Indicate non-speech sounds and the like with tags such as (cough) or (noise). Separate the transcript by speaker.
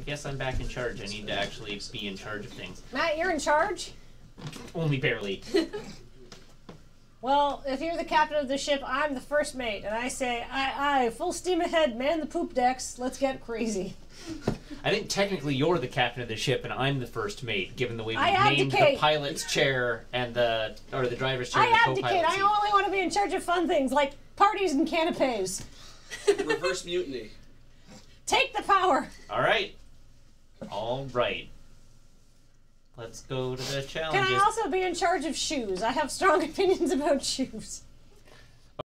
Speaker 1: I guess I'm back in charge. I need to actually be in charge of things.
Speaker 2: Matt, you're in charge.
Speaker 1: Only barely. (laughs)
Speaker 2: Well, if you're the captain of the ship, I'm the first mate, and I say, aye, aye, full steam ahead, man the poop decks, let's get crazy.
Speaker 1: I think technically you're the captain of the ship and I'm the first mate, given the way we
Speaker 2: I
Speaker 1: named the pilot's chair and the or the driver's chair.
Speaker 2: I
Speaker 1: and the
Speaker 2: abdicate. I only want to be in charge of fun things like parties and canapes.
Speaker 3: Reverse mutiny.
Speaker 2: Take the power.
Speaker 1: All right, all right. Let's go to the challenge.
Speaker 2: Can
Speaker 1: challenges.
Speaker 2: I also be in charge of shoes? I have strong (laughs) opinions about shoes.